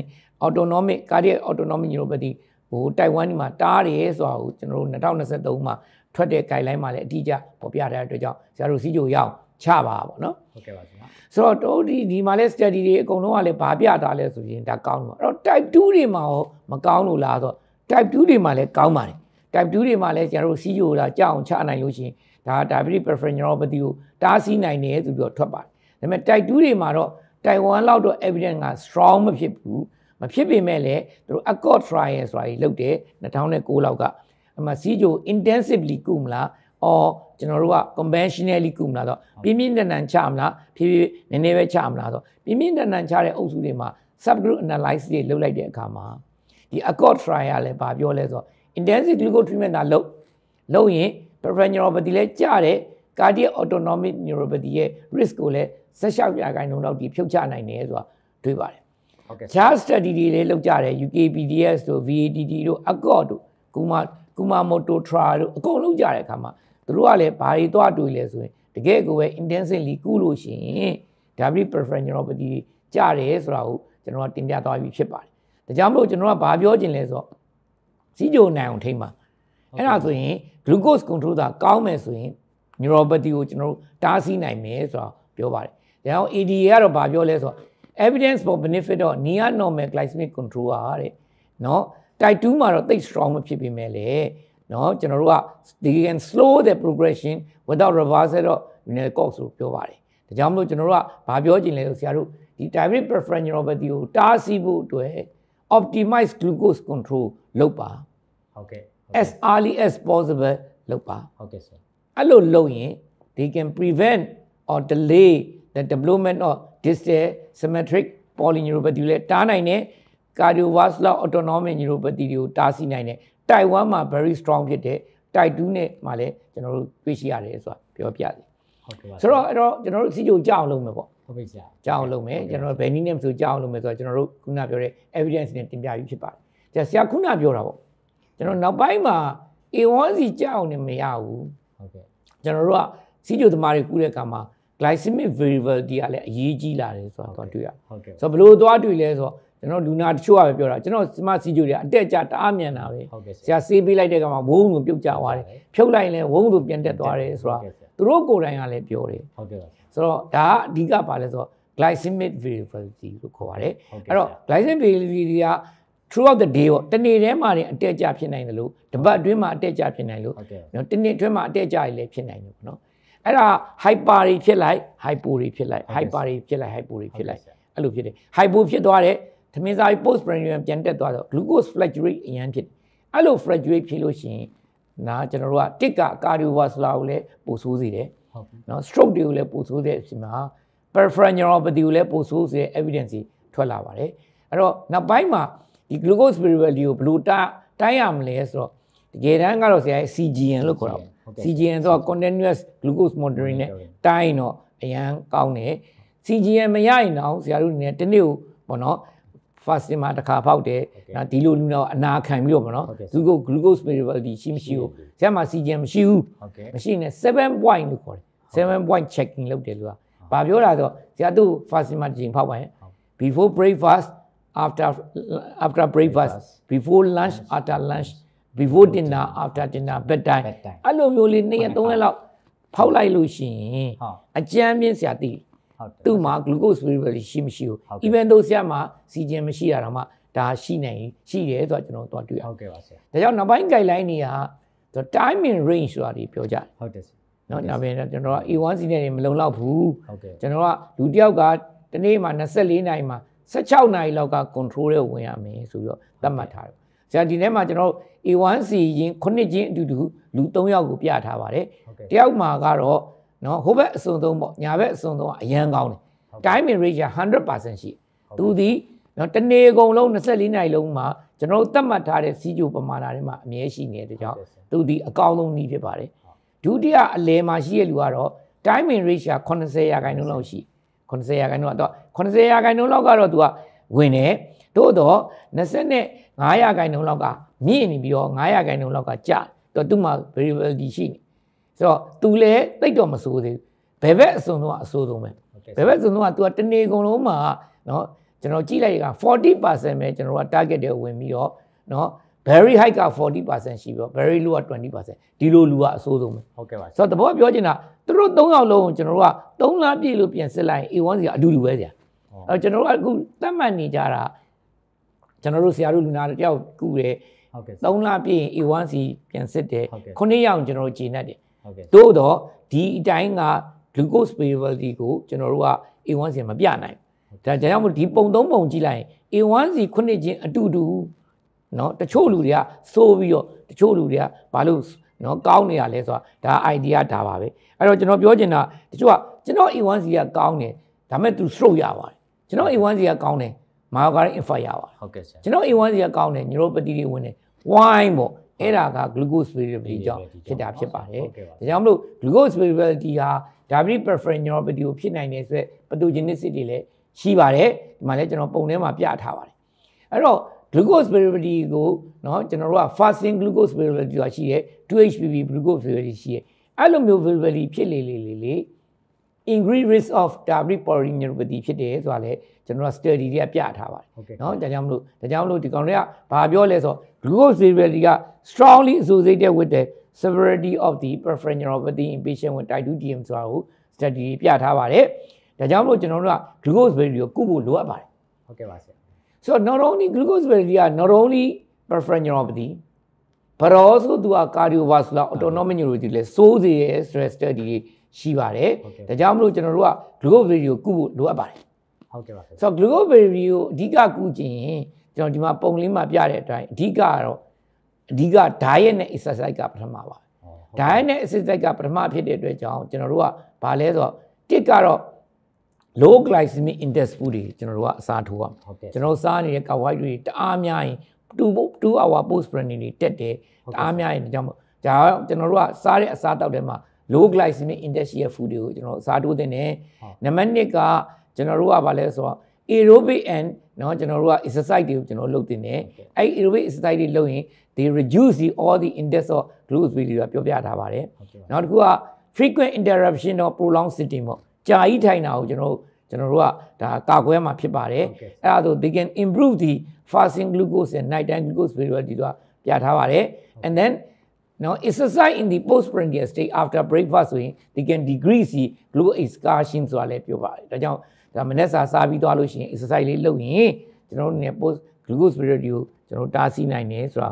autonomic cardiac autonomic neuropathy ဟိုတိုင်ဝမ်ဒီမှာတားတယ်ဆိုတာကိုကျွန်တော်တို့2023မှာထွက်တဲ့ guideline မှာလည်းအတိအကျပေါ်ပြတဲ့အတွက်ကြောင့်ဆရာတို့စီးကြိုရအောင် ချပါပေါ့နော်ဟုတ်ကဲ့ပါခင်ဗျာဆိုတော့တို့ဒီဒီမှာလဲ study တွေအကုန်လုံးကလဲဘာပြတာလဲဆိုရင်ဒါကောင်းပါအဲ့တော့ type 2တွေမှာရောမကောင်းလို့လားဆိုတော့ type 2တွေမှာလဲကောင်းပါတယ် type 2တွေမှာလဲကျွန်တော်တို့ CEO လာကြောက်အောင်ချနိုင်လို့ရှိရင်ဒါ diabetic peripheral neuropathy ကိုတားဆီးနိုင်တယ်ဆိုပြီးတော့ထွက်ပါတယ်ဒါပေမဲ့ type 2တွေမှာတော့ Taiwan လောက်တော့ evidence က strong မဖြစ်ဘူးမဖြစ်ပေမဲ့လည်းသူတို့ accord trial ဆိုတာကြီးလုပ်တယ်2009လောက်ကအမှ CEO intensively ကုမလား or ကျွန်တော်တို့က conventionally ကုမလားတော့ပြင်းပြင်းထန်ထန်ချမလားဖြည်းဖြည်းနည်းနည်းပဲချမလားဆိုပြင်းပြင်းထန်ထန်ချတဲ့အုပ်စုတွေမှာ subgroup analysis တွေလုပ်လိုက်တဲ့အခါမှာဒီ accord trial လည်းဗာပြောလဲဆိုတော့ intensive glucose treatment တာလုပ်လုပ်ရင် peripheral neuropathy လည်းကျတယ် cardiac autonomic neuropathy ရဲ့ risk ကိုလည်း16ရာခိုင်နှုန်းလောက်ဒီဖြုတ်ချနိုင်တယ်ဆိုတာတွေ့ပါတယ်ဟုတ်ကဲ့ JAS study တွေလည်းလုပ်ကြတယ် UKPDS တို့ VADD တို့ accord တို့ kuma kumamoto trial တို့အကုန်လုပ်ကြတဲ့အခါမှာ သူတို့ကလည်းဘာတွေသွားတွေ့လဲဆိုရင်တကယ်ကိုပဲ intensively ကုလို့ရှိရင် diabetes preferential neuropathy ကြတယ်ဆိုတာကိုကျွန်တော်ကတင်ပြသွားပြီးဖြစ်ပါတယ်။ဒါကြောင့်မလို့ကျွန်တော်ကဘာပြောချင်လဲဆိုတော့စီးကြိုနိုင်အောင်ထိမ့်ပါအဲ့ဒါဆိုရင် glucose control သာကောင်းမယ်ဆိုရင် neuropathy ကိုကျွန်တော်တို့တားဆီးနိုင်မယ်ဆိုတာပြောပါတယ်။ဒါကြောင့် ADA ကတော့ဘာပြောလဲဆိုတော့ evidence for benefit of near normal glycemic control อ่ะတဲ့เนาะ type 2မှာတော့သိ strong မဖြစ်ပေမဲ့လေเ နော်ကျွန်တော်တို့က they can slow the progression without reverse တော့ renal cox လို့ပြောပါတယ်ဒါကြောင့်မလို့ကျွန်တော်တို့ကဘာပြောချင်လဲဆိုဆရာတို့ဒီ diabetic peripheral neuropathy ကိုတားဆီးဖို့အတွက် optimize glucose control လုပ်ပါဟုတ်ကဲ့ as early as possible လုပ်ပါဟုတ်ကဲ့ဆရာအဲ့လိုလုပ်ရင် they can prevent or delay the development of distal symmetric polyneuropathy လဲတားနိုင်တယ် cardiovascular autonomic neuropathy တွေကိုတားဆီးနိုင်တယ် type 1မှာ very strong ဖြစ်တယ် type 2နဲ့မှာလည်းကျွန်တော်တို့တွေ့ရှိရတယ်ဆိုတာပြောပြတယ်ဟုတ်ကဲ့ပါဆိုတော့အဲ့တော့ကျွန်တော်တို့စီကြိုကြအောင်လုပ်မယ်ပေါ့ဟုတ်ပြီဆရာကြအောင်လုပ်မယ်ကျွန်တော်တို့ဘယ်နည်းနဲ့ဆိုကြအောင်လုပ်မယ်ဆိုတော့ကျွန်တော်တို့ခုနပြောတဲ့ evidence နဲ့တင်ပြပြီးဖြစ်ပါတယ်ဆရာခုနပြောတာပေါ့ကျွန်တော်နောက်ပိုင်းမှာ A1C ကြအောင်နေမရဘူးဟုတ်ကဲ့ကျွန်တော်တို့ကစီကြိုသမားတွေကူးတဲ့အခါမှာ glycemic variability ကလည်းအရေးကြီးလာတယ်ဆိုတော့တွေ့ရဟုတ်ကဲ့ဆိုတော့ဘယ်လိုသွားတွေ့လဲဆိုတော့ ကျွန်တော်လူနာတချို့ကပဲပြောတာကျွန်တော်စမစီဂျိုတွေအတက်ကြတအားမြန်တာပဲဆရာဆေးပေးလိုက်တဲ့ကမှာဝုန်းလို့ပြုတ်ကျသွားတယ်ဖြုတ်လိုက်ရင်လည်းဝုန်းလို့ပြန်တက်သွားတယ်ဆိုတော့သူတို့ကိုယ်တိုင်ကလည်းပြောတယ်ဟုတ်ကဲ့ဆိုတော့ဒါကအဓိကပါလဲဆိုတော့ glycemic variability လို့ခေါ်ပါတယ်အဲ့တော့ glycemic variability က throughout the day ပေါ့တနေ့တည်းမှာနေအတက်ကြဖြစ်နိုင်တယ်လို့တပတ်အတွင်းမှာအတက်ကြဖြစ်နိုင်လို့နော်တနေ့အတွင်းမှာအတက်ကြရလည်းဖြစ်နိုင်တယ်ပေါ့နော်အဲ့ဒါ hyper တွေဖြစ်လိုက် hypo တွေဖြစ်လိုက် hyper တွေဖြစ်လိုက် hypo တွေဖြစ်လိုက်အဲ့လိုဖြစ်တယ် hypo ဖြစ်သွားတယ် သမင်းစားပြီး post prandial ပြန်တက်သွားတော့ glucose fluctuate အရင်ဖြစ်အဲ့လို fluctuate ဖြစ်လို့ရှိရင်နာကျွန်တော်တို့ကတစ်က cardiovascular ကိုလည်းပိုဆိုးစေတယ်ဟုတ်ပြီနော် stroke တွေကိုလည်းပိုဆိုးတဲ့အချိန်မှာ peripheral neuropathy ကိုလည်းပိုဆိုးစေတဲ့ evidence ထွက်လာပါတယ်အဲ့တော့နောက်ပိုင်းမှာဒီ glucose variability ကိုဘယ်လိုတိုင်းရမလဲဆိုတော့တကယ်တမ်းကတော့ဆရာ CGN လို့ခေါ်တာ CGN ဆိုတော့ continuous glucose monitoring နဲ့တိုင်းတော့အရန်ကောင်းတယ် CGN မရရင်တော့ဆရာတို့နေတနေ့ကိုပေါ့နော် fasting မှာတစ်ခါဖောက်တယ်နော်ဒီလိုလူတော့အနာခံပြီးတော့ပေါ့နော် glucose glucose variability ရှိမရှိကိုဆရာမှာ CGM မရှိဘူးမရှိနဲ့7 point လို့ခေါ်တယ်7 point checking လုပ်တယ်လို့ကဘာပြောတာဆိုဆရာတို့ fasting မှာတစ်ချိန်ဖောက်ပါရင် before breakfast after after breakfast before lunch after lunch before dinner after dinner bedtime အဲ့လိုမျိုးလေးနေ့ရက်၃ရက်လောက်ဖောက်လိုက်လို့ရှိရင်ဟုတ်အကြမ်းပြင်းဆရာသိတယ်ဟုတ်တယ် သူ့မှာ glucose variability ရှိမရှိဘူးဟုတ်ကဲ့ even though ဆရာမှာစီဂျင်မရှိရတာမှဒါရှိနိုင်ရှိတယ်ဆိုတော့ကျွန်တော်တို့တွေ့ရဟုတ်ကဲ့ပါဆရာဒါကြောင့်နောက်ပိုင်း guideline တွေကသူ time in range ဆိုတာတွေပြောကြတယ်ဟုတ်တယ်ဆရာနော်နောက်ပိုင်းကျွန်တော်က A1C နဲ့တွေမလုံလောက်ဘူးဟုတ်ကဲ့ကျွန်တော်ကလူတစ်ယောက်ကတနေ့မှာ24နာရီမှာ16နာရီလောက်က control ရဲ့ဝင်ရမယ်ဆိုပြီးတော့သတ်မှတ်ထားတယ်ဆရာဒီထဲမှာကျွန်တော်တို့ A1C ရင်ခုနှစ်ချင်းအတူတူလူ3ယောက်ကိုပြထားပါတယ်ဟုတ်ကဲ့တယောက်မှာကတော့ နော်ဟိုဘက်အစုံသုံးပေါ့ညာဘက်အစုံသုံးကအရန်ကောင်းတယ် time in range က100%ရှိတယ်သူဒီနော်တနေ့ကုန်လုံး24နာရီလုံးမှာကျွန်တော်တို့သတ်မှတ်ထားတဲ့စီးကြိုပမာဏတွေမှာအမြဲရှိနေတဲ့ကြောင့်သူဒီအကောင်းဆုံးနည်းဖြစ်ပါတယ်ဒုတိယအလဲမှာရှိတဲ့လူကတော့ time in range က80ရာခိုင်နှုန်းလောက်ရှိ80ရာခိုင်နှုန်းကတော့80ရာခိုင်နှုန်းလောက်ကတော့သူကဝင်တယ်သို့တော့25ရာခိုင်နှုန်းလောက်ကမြင့်နေပြီးတော့9ရာခိုင်နှုန်းလောက်ကကျတော့သူ့မှာ variability ရှိနေ ဆိုတော့ तू လည်းတိတ်တော့မစိုးသေးဘူးဘယ်ဘက်အစွန်တော့အစိုးဆုံးပဲဘယ်ဘက်အစွန်တော့က तू ကတနေကုန်လုံးမှာနော်ကျွန်တော်ကြည့်လိုက်ရက40%ပဲကျွန်တော်က target တွေဝင်ပြီးတော့နော် very high က40%ရှိပြီးတော့ very low က20%ဒီလိုလူကအဆိုးဆုံးပဲဟုတ်ကဲ့ပါဆိုတော့တဘောပြောချင်တာသူတို့၃ယောက်လုံးကိုကျွန်တော်တို့က3လပြည့်လို့ပြန်စစ်လိုက်ရင် A1 စီကအတူတူပဲဆရာအဲကျွန်တော်တို့ကအခုသတ်မှတ်နေကြတာကျွန်တော်တို့ဆရာတို့လူနာတယောက်ကူတယ်ဟုတ်ကဲ့3လပြည့်ရင် A1 စီပြန်စစ်တယ်9ယောက်ကျွန်တော်တို့ဂျင်းတ်တယ် သို့တော့ဒီအတိုင်းက glucose variability ကိုကျွန်တော်တို့က A1C မပြနိုင်ဘူးဒါဒါကြောင့်မို့ဒီပုံသုံးပုံကြည့်လိုက်ရင် A1C ခုနှစ်ချင်းအတူတူเนาะတချို့လူတွေကစိုးပြီးတော့တချို့လူတွေကဘာလို့เนาะကောင်းနေရလဲဆိုတာဒါ idea ဒါပါပဲအဲ့တော့ကျွန်တော်ပြောချင်တာတချို့ကကျွန်တော် A1C ကကောင်းတယ်ဒါပေမဲ့ तू stroke ရပါတယ်ကျွန်တော် A1C ကကောင်းတယ် myocardial infarct ရပါတယ် ဟုတ်ကဲ့ဆရာ ကျွန်တော် A1C ကကောင်းတယ် neuropathy တွေဝင်တယ် wine ပေါ့ အဲ့ဒါက glucose variability ကြောင့်ဖြစ်တာဖြစ်ပါတယ် ဟုတ်ကဲ့ပါ ဒါကြောင့်မလို့ glucose variability ဟာ diabetic peripheral neuropathy ကိုဖြစ်နိုင်တယ်ဆိုရက် pathogenicity တွေလည်းရှိပါတယ်ဒီမှာလည်းကျွန်တော်ပုံထဲမှာပြထားပါတယ်အဲ့တော့ glucose variability ကိုเนาะကျွန်တော်တို့က fasting glucose variability ဆိုတာရှိတယ် 2HBP glucose variability ရှိတယ်အဲ့လိုမျိုး variability ဖြစ်လေလေလေလေ increase risk of diabetic polyneuropathy ဖြစ်တယ်ဆိုတာလည်းကျွန်တော်တို့ study တွေကပြထားပါတယ် ဟုတ်ကဲ့ เนาะဒါကြောင့်မလို့ဒါကြောင့်မလို့ဒီကောင်တွေကဘာပြောလဲဆိုတော့ glucose variability က strongly associated with the severity of the peripheral neuropathy in patient with type 2 DM ဆိုတာကို study ပြထားပါတယ်ဒါကြောင့်မလို့ကျွန်တော်တို့က glucose variability ကိုကုဖို့လိုအပ်ပါတယ် ဟုတ်ကဲ့ပါဆရာ so not only glucose variability က not only peripheral neuropathy but also သူက cardiovascular autonomic neuropathy လည်းစိုးစေရဲ့ stress study တွေ ရှိပါတယ်ဒါကြောင့်မလို့ကျွန်တော်တို့က glucose variability ကိုကုဖို့လိုအပ်ပါတယ်ဟုတ်ကဲ့ပါဆရာဆိုတော့ glucose variability ကိုအဓိကကုကျင်ရင်ကျွန်တော်ဒီမှာပုံလေးမှာပြတဲ့အတိုင်းအဓိကကတော့အဓိက diet နဲ့ exercise ကပထမပါဟုတ် diet နဲ့ exercise ကပထမဖြစ်တဲ့အတွက်ကြောင့်ကျွန်တော်တို့ကဘာလဲဆိုတော့တစ်ကတော့ low glycemic index food တွေကျွန်တော်တို့ကအစားထိုးရမယ်ဟုတ်ကဲ့ကျွန်တော်စားနေတဲ့ carbohydrate တွေတအားများရင်2 2 hour post prandial တွေတက်တယ်တအားများရင်ဒါကြောင့်မို့ဒါကျွန်တော်တို့ကစားတဲ့အစားတောက်တွေမှာ low glycemic index ရဲ့ food တွေကိုကျွန်တော်စားထိုးတင်တယ်နံပါတ်1ကကျွန်တော်တို့ကဘာလဲဆိုတော့ aerobic and เนาะကျွန်တော်တို့က exercise တွေကိုကျွန်တော်လုပ်တင်တယ်အဲ့ aerobic exercise တွေလုပ်ရင် they reduce the all the index of glucose value ကပြောပြထားပါတယ် ဟုတ်ကဲ့ပါ နောက်တစ်ခုက frequent interruption of prolonged sitting ပေါ့ကြာကြီးထိုင်တာကိုကျွန်တော်တို့ကျွန်တော်တို့ကဒါကာကွယ်မှာဖြစ်ပါတယ် ဟုတ်ကဲ့ အဲ့ဒါဆို they can improve the fasting glucose and night time glucose variability တို့ကပြထားပါတယ် and then နော် exercise in the postprandial state after breakfast ဆိုရင် they can decrease the glucose excursion ဆိုတာလည်းပြောပါတယ်ဒါကြောင့်ဒါမနေ့စာစားပြီးသွားလို့ရှိရင် exercise လေးလုပ်ရင်ကျွန်တော်တို့ ਨੇ post glucose period ကိုကျွန်တော်တားဆီးနိုင်တယ်ဆိုတာ